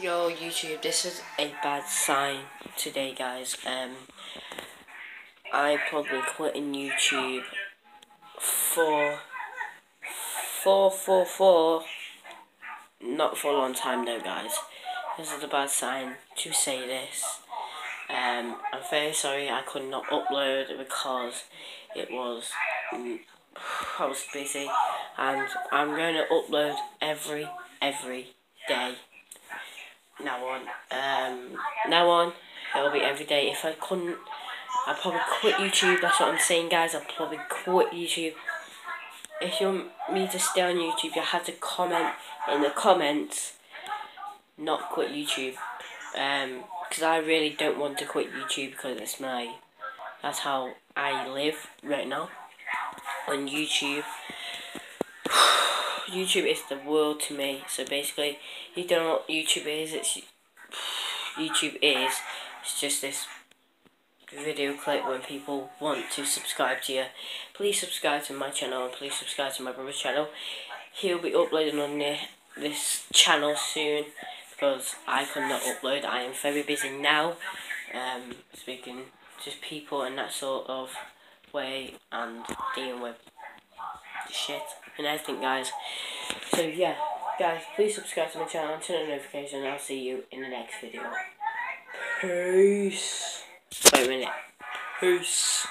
Yo YouTube, this is a bad sign today guys. Um I probably quitting YouTube for four four four not for a long time though guys. This is a bad sign to say this. Um I'm very sorry I could not upload because it was I was busy and I'm going to upload every every day now on. Um, now on, it'll be every day. If I couldn't, I'd probably quit YouTube. That's what I'm saying, guys. I'd probably quit YouTube. If you want me to stay on YouTube, you have to comment in the comments, not quit YouTube. Um, because I really don't want to quit YouTube because it's my, that's how I live right now on YouTube. YouTube is the world to me. So basically, you don't know what YouTube is. It's YouTube is. It's just this video clip when people want to subscribe to you. Please subscribe to my channel and please subscribe to my brother's channel. He'll be uploading on the, this channel soon because I cannot upload. I am very busy now, um, speaking to people and that sort of way and dealing with shit and everything, guys. So, yeah, guys, please subscribe to my channel and turn on notifications, I'll see you in the next video. Peace. Wait a minute. Peace.